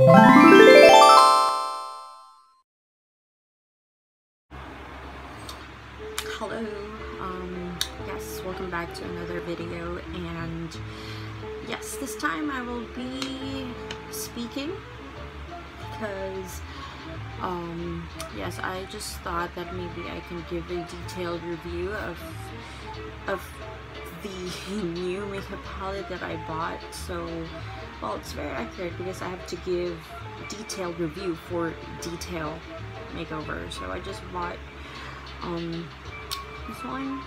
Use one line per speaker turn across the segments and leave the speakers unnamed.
Hello, um, yes, welcome back to another video, and yes, this time I will be speaking, because, um, yes, I just thought that maybe I can give a detailed review of, of the new makeup palette that I bought, so, well, it's very accurate because I have to give detailed review for detail makeover, so I just bought um this one.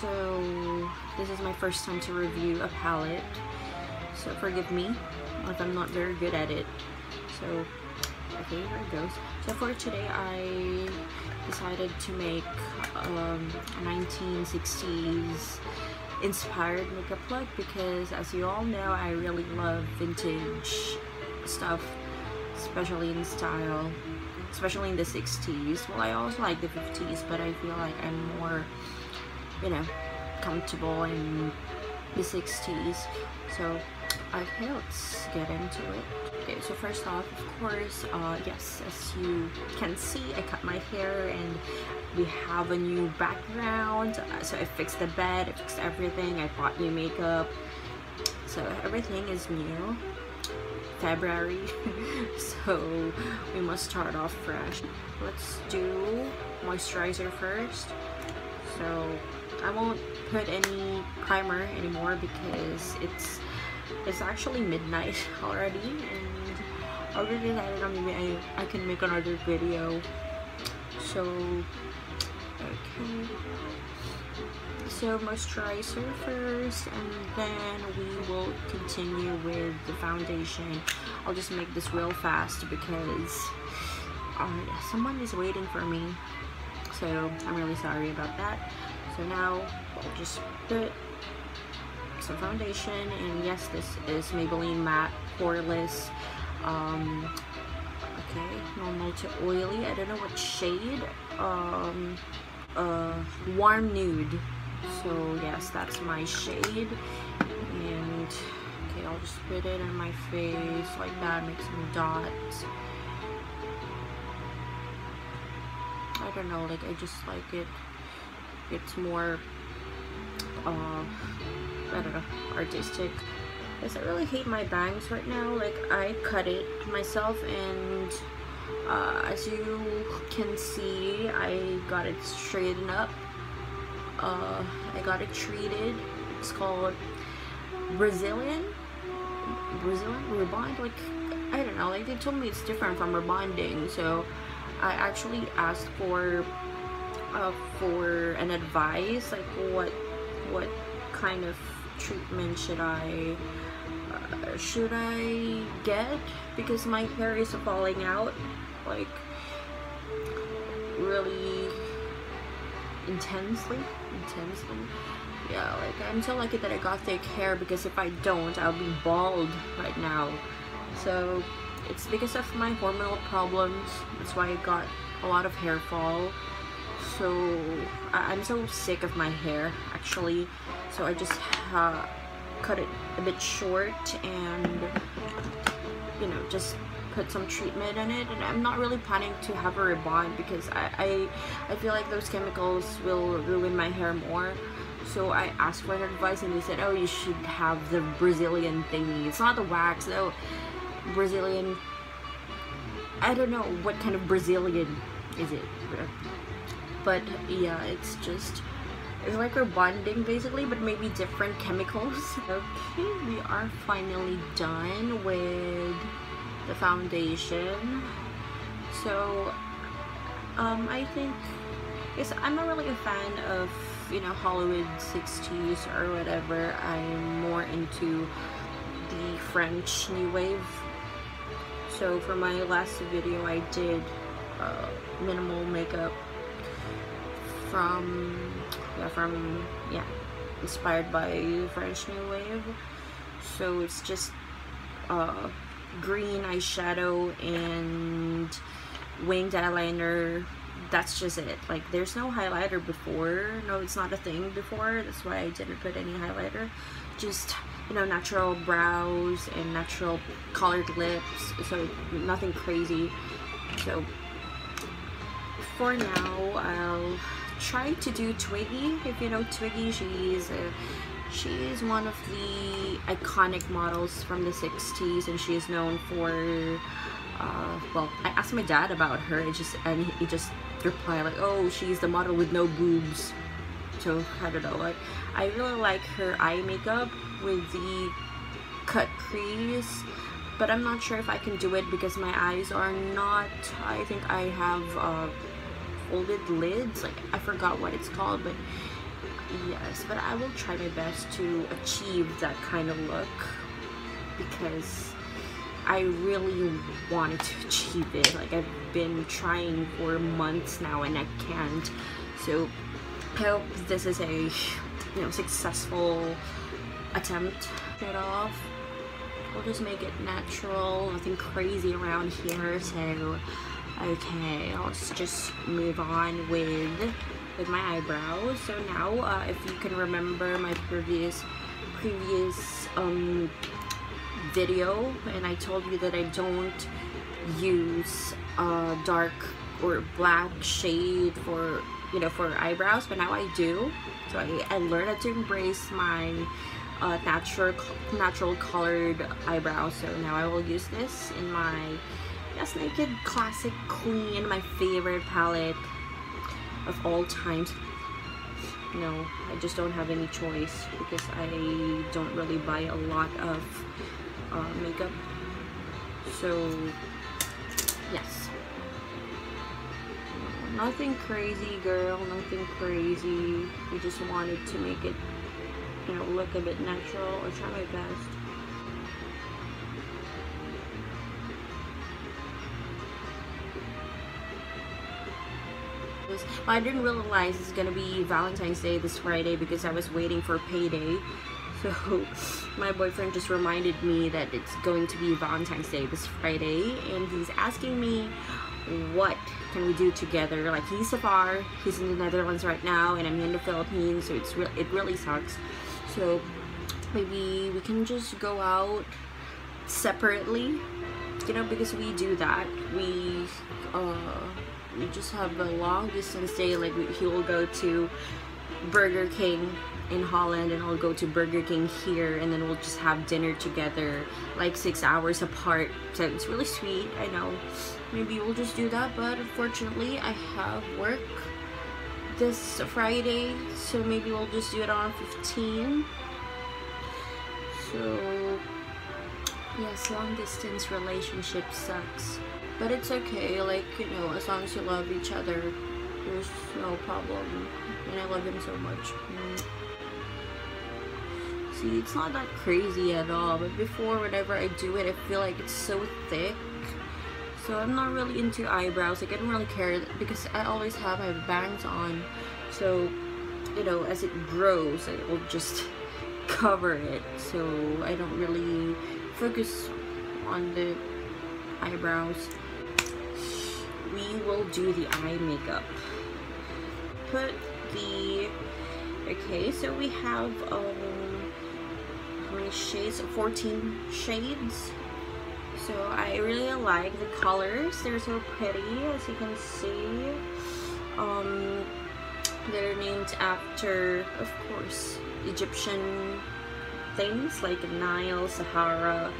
So this is my first time to review a palette. So forgive me if I'm not very good at it. So okay here it goes. So for today I decided to make um, 1960s inspired makeup look because as you all know I really love vintage stuff especially in style especially in the 60s. Well, I also like the 50s, but I feel like I'm more, you know, comfortable in the 60s. So, okay, let's get into it. Okay, so first off, of course, uh, yes, as you can see, I cut my hair and we have a new background. So I fixed the bed, I fixed everything, I bought new makeup. So everything is new. February so we must start off fresh let's do moisturizer first so I won't put any primer anymore because it's it's actually midnight already and I already decided on maybe I, I can make another video. So okay. So moisturizer first and then we will continue with the foundation. I'll just make this real fast because uh, someone is waiting for me. So I'm really sorry about that. So now I'll just put some foundation and yes this is Maybelline matte poreless um, okay normal to oily I don't know what shade um, uh, warm nude so yes that's my shade and okay I'll just put it in my face like that make some dots. I don't know like I just like it it's more uh I don't know artistic because I really hate my bangs right now like I cut it myself and uh, as you can see I got it straightened up uh, I got it treated. It's called Brazilian, Brazilian rebond. Like I don't know. Like they told me it's different from rebonding, so I actually asked for uh, for an advice, like what what kind of treatment should I uh, should I get? Because my hair is falling out like really intensely intensely. Yeah like i'm so lucky that i got thick hair because if i don't i'll be bald right now. So it's because of my hormonal problems. That's why i got a lot of hair fall so I am so sick of my hair actually. So i just cut it a bit short and you know just put some treatment in it. And I'm not really planning to have a rebond because I, I, I feel like those chemicals will ruin my hair more. So I asked for advice and they said oh you should have the Brazilian thingy. It's not the wax though. Brazilian I don't know what kind of Brazilian is it but yeah it's just it's like rebonding basically but maybe different chemicals. Okay we are finally done with the foundation. So um, I think yes I'm not really a fan of you know Hollywood 60s or whatever. I'm more into the French New Wave. So for my last video I did uh, minimal makeup from yeah from yeah inspired by French New Wave. So it's just uh, green eyeshadow and winged eyeliner. That's just it. Like there's no highlighter before. No it's not a thing before. That's why I didn't put any highlighter. Just you know natural brows and natural colored lips. So nothing crazy. So for now I'll try to do Twiggy. If you know Twiggy she's a she is one of the iconic models from the 60s and she is known for uh, well I asked my dad about her and just and he just replied like oh she's the model with no boobs. So I don't know like I really like her eye makeup with the cut crease but I'm not sure if I can do it because my eyes are not I think I have uh, folded lids like I forgot what it's called but yes but I will try my best to achieve that kind of look because I really wanted to achieve it. Like I've been trying for months now and I can't. So I hope this is a you know successful attempt. It off. We'll just make it natural. Nothing crazy around here so okay let's just move on with with my eyebrows. So now uh, if you can remember my previous previous um, video and I told you that I don't use uh, dark or black shade for you know for eyebrows but now I do. So I, I learned how to embrace my uh, natural natural colored eyebrows. So now I will use this in my Yes Naked Classic Queen my favorite palette of all times. No, I just don't have any choice because I don't really buy a lot of uh, makeup. So, yes. Nothing crazy, girl. Nothing crazy. I just wanted to make it, you know, look a bit natural or try my best. I didn't realize it's gonna be Valentine's Day this Friday because I was waiting for payday. So my boyfriend just reminded me that it's going to be Valentine's Day this Friday and he's asking me what can we do together. Like he's so far, he's in the Netherlands right now and I'm in the Philippines so it's re it really sucks. So maybe we can just go out separately you know because we do that we uh we just have a long distance day like he will go to Burger King in Holland and I'll go to Burger King here and then we'll just have dinner together like six hours apart. So it's really sweet I know. Maybe we'll just do that but unfortunately I have work this Friday so maybe we'll just do it on 15 so yes long distance relationship sucks but it's okay, like, you know, as long as you love each other, there's no problem. And I love him so much. Mm. See, it's not that crazy at all, but before, whenever I do it, I feel like it's so thick. So I'm not really into eyebrows, like I don't really care, because I always have my bangs on. So, you know, as it grows, it will just cover it. So I don't really focus on the eyebrows we will do the eye makeup. Put the, okay, so we have, um, how many shades? 14 shades. So I really like the colors. They're so pretty, as you can see. Um, they're named after, of course, Egyptian things like Nile, Sahara,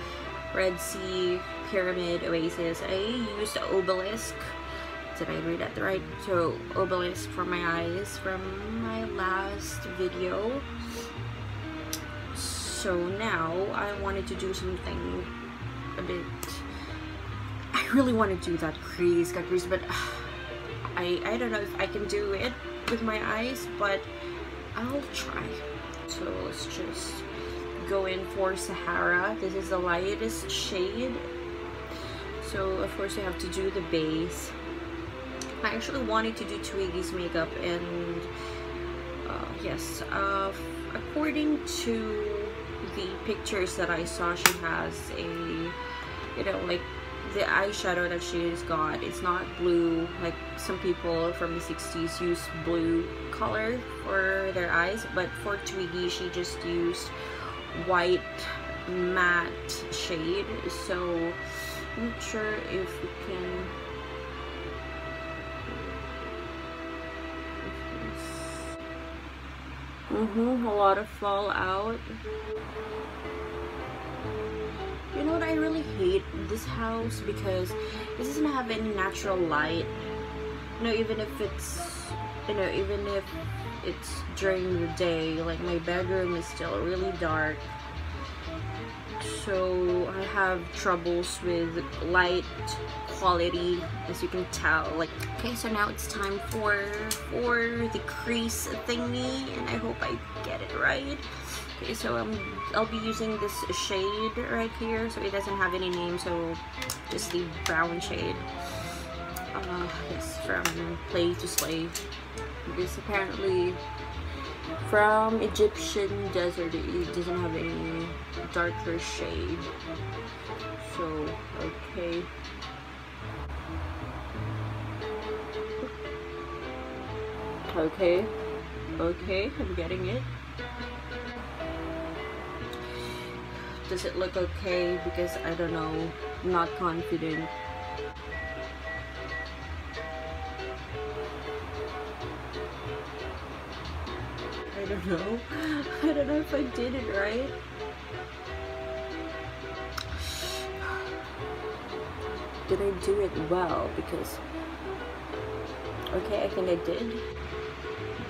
Red Sea, Pyramid, Oasis. I used Obelisk did I read that right? So obelisk for my eyes from my last video. So now I wanted to do something a bit. I really want to do that crease, cut crease, but I I don't know if I can do it with my eyes, but I'll try. So let's just go in for Sahara. This is the lightest shade. So of course you have to do the base I actually wanted to do Twiggy's makeup and uh, yes, uh, according to the pictures that I saw, she has a, you know, like the eyeshadow that she's got, it's not blue like some people from the 60s use blue color for their eyes, but for Twiggy she just used white matte shade so I'm not sure if we can Mm-hmm, a lot of fallout. You know what, I really hate this house because it doesn't have any natural light. You know, even if it's, you know, even if it's during the day, like my bedroom is still really dark. So I have troubles with light quality as you can tell. Like okay so now it's time for for the crease thingy and I hope I get it right. Okay so um, I'll be using this shade right here so it doesn't have any name so just the brown shade. Uh, yes from Play to Slay this apparently from Egyptian desert it doesn't have any darker shade so okay Okay. Okay, I'm getting it. Does it look okay? Because I don't know. I'm not confident. Know. I don't know if I did it right. Did I do it well? Because okay, I think I did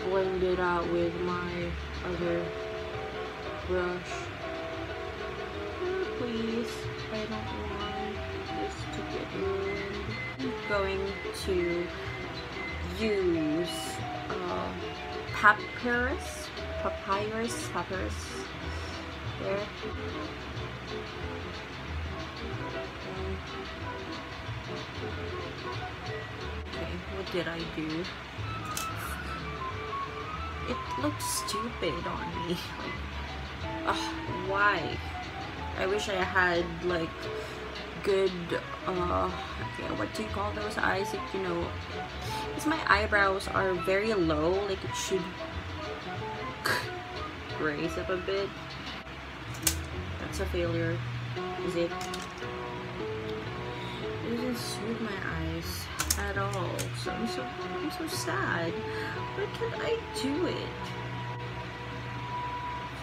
blend it out with my other brush. please, I don't want this to get ruined. I'm going to use uh, papyrus, papyrus, papyrus, there. Okay, what did I do? it looks stupid on me. Like, why? I wish I had like good, uh, okay, what do you call those eyes? Like, you know, because my eyebrows are very low, like it should raise up a bit. That's a failure. Is it? It doesn't suit my eyes at all. So I'm so I'm so sad. Why can't I do it?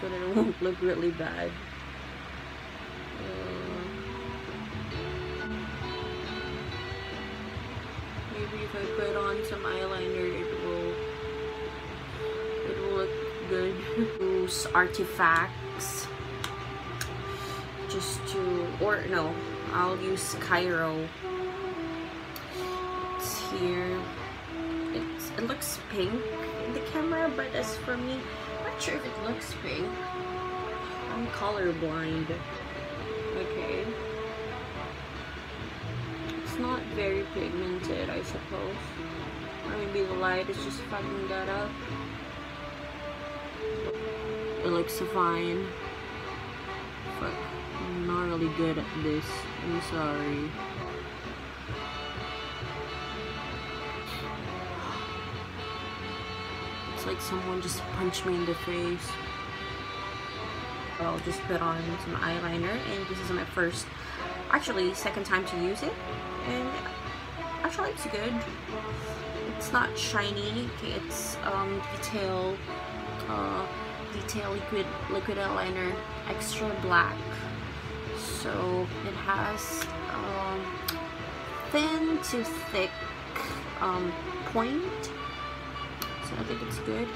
So that it won't look really bad. Uh, maybe if I put on some eyeliner good. Use artifacts just to or no, I'll use Cairo here. It's, it looks pink in the camera, but as for me, I'm not sure if it looks pink. I'm colorblind. Okay. It's not very pigmented, I suppose. Or maybe the light is just fucking that up. It looks fine. Fuck. I'm not really good at this. I'm sorry. It's like someone just punched me in the face. I'll just put on some eyeliner and this is my first, actually second time to use it. And actually it's good. It's not shiny. It's um, detail, uh, detail liquid, liquid eyeliner, extra black. So it has um, thin to thick um, point so I think it's good.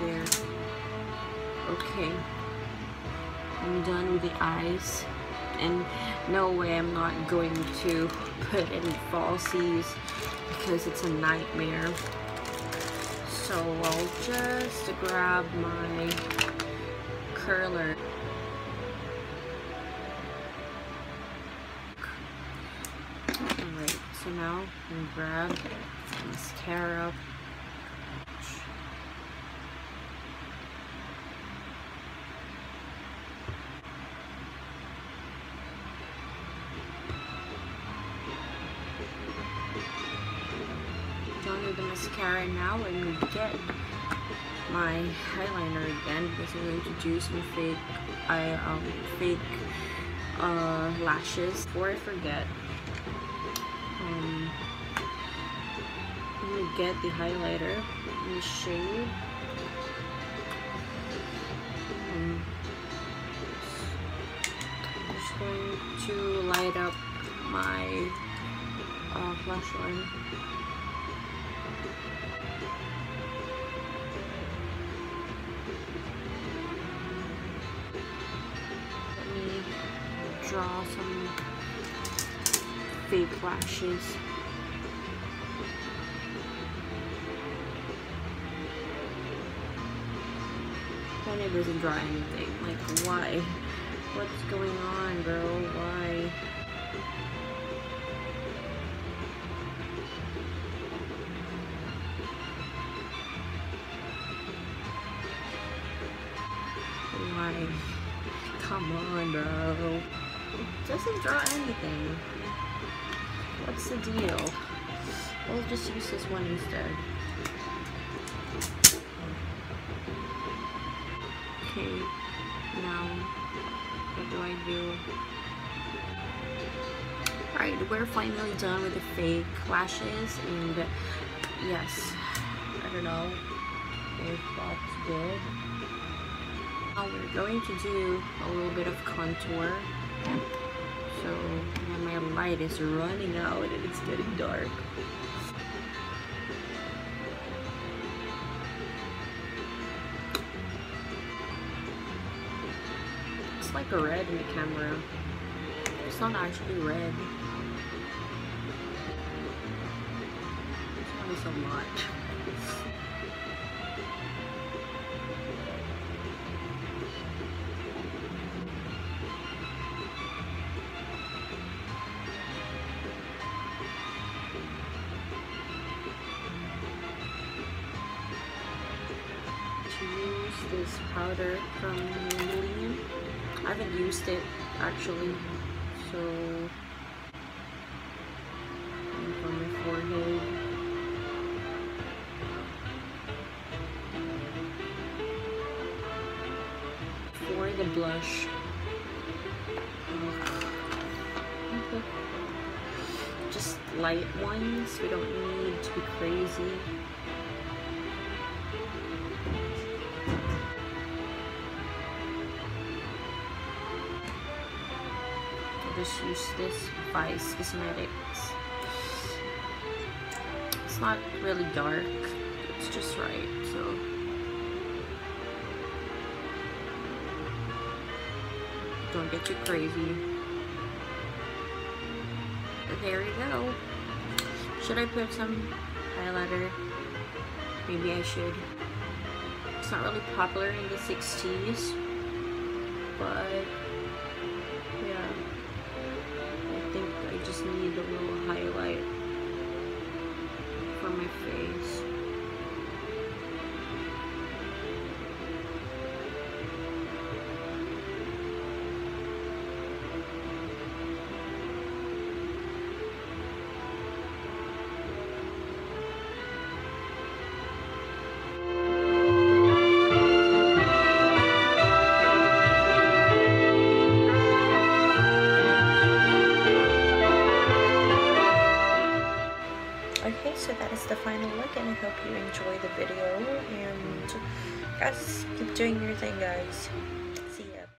There. Okay. I'm done with the eyes and no way I'm not going to put any falsies because it's a nightmare. So I'll just grab my curler. Alright, so now I'm grab mascara. Mascara now and get my eyeliner again because I'm going to do some fake I um fake uh, lashes. Before I forget um, I'm gonna get the highlighter. In the shade I'm just going to light up my uh, blush line draw some fake lashes. And it doesn't draw anything. Like, why? What's going on, bro? Why? Why? Come on, bro doesn't draw anything. What's the deal? We'll just use this one instead. Okay, now what do I do? Alright, we're finally done with the fake lashes and yes, I don't know if that's good. Now we're going to do a little bit of contour so my light is running out and it's getting dark. It's like a red in the camera. It's not actually red. This one a lot. This powder from Lilian. I haven't used it actually, so for my forehead. For the blush. Just light ones, we don't need to be crazy. Use this Vice Cosmetics. It's not really dark, it's just right, so. Don't get too crazy. There we go. Should I put some highlighter? Maybe I should. It's not really popular in the 60s, but hope you enjoy the video and guys keep doing your thing guys